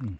Hmm.